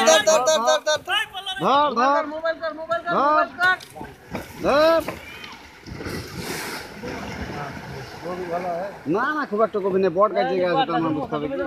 धर धर धर धर धर धर धर धर मोबाइल कर मोबाइल कर मोबाइल कर धर না না খুব একটা কবি নেই বট গাছ জায়গা আছে আমার বুঝতে হবে কি